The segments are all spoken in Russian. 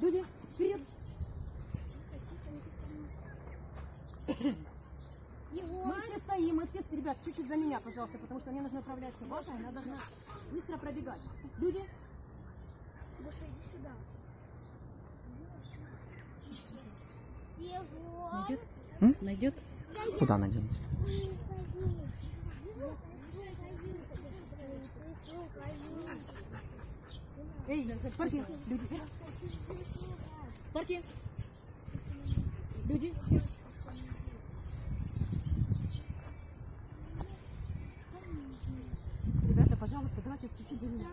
Люди, вперед. Мы все стоим, мы все, ребят, чуть-чуть за меня, пожалуйста, потому что мне нужно управлять собакой, она должна быстро пробегать. Люди, Гоша, иди сюда. найдет? М? Найдет? Куда она Эй, парке, люди. Парке. Люди. Ребята, пожалуйста, давайте за меня.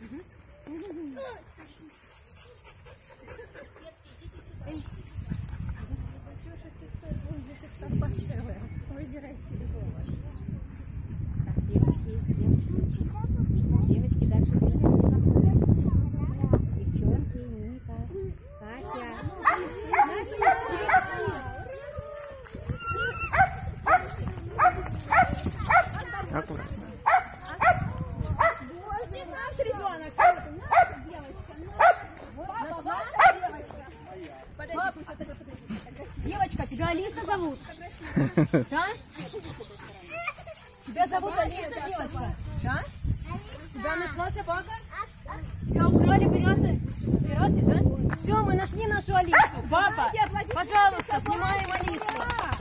Вот Аккуратно. Боже, наш ребенок. Наша девочка. Наша, наша девочка. Подожди, Девочка, тебя Алиса зовут? Да? Тебя зовут Алиса, девочка? Да? Тебя нашла собака? Тебя украли пираты? Пираты, да? Все, мы нашли нашу Алису. Папа, пожалуйста, снимаем Алису.